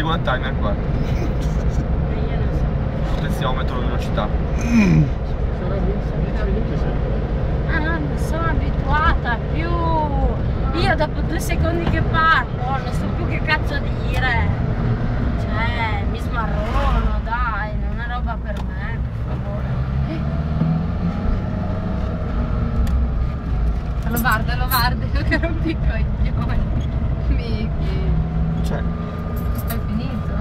io non so. Potenziometro velocità. Ah, non sono abituata più. Io dopo due secondi che parlo non so più che cazzo dire. Cioè, mi smarrono, dai, non è roba per me. Lo guarda, lo guarda, che rompi i coglioni. Miki. Cioè, Hai finito?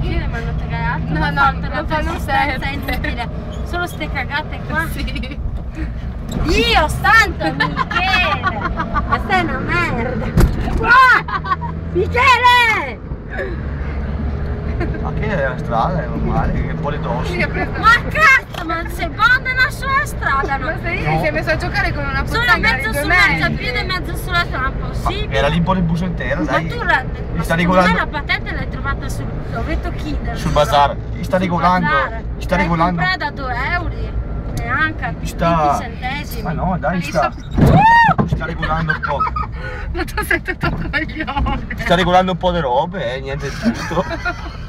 Io mi hanno cagato. No, no, una fanno sempre. inutile. Solo ste cagate qua. Sì. Dio santo Michele! Ma sei una merda! Qua! Michele! Ma che è la strada, è normale, che un po' le dosso. Sì, Ma cazzo, ma se banda sulla strada, Ma no? sei No. si è messo a giocare con una Sono puttana di mezzo due su mezzo metri. piede e mezzo sulla strada, Ma possibile? era lì un po' il buso intero, Ma dai. tu la, Mi ma sta regolando la patente l'hai trovata sul Lovetto Kinder. sul bazar. Gli sta Sul regolando. bazar. Gli sta L'hai regolando. comprata da 2 euro. Neanche sta. 20 centesimi. Ma no, dai, sta. sta- Sta regolando un po'. Ma tu sei tutto coglione. Sta regolando un po' le robe, eh, niente di tutto.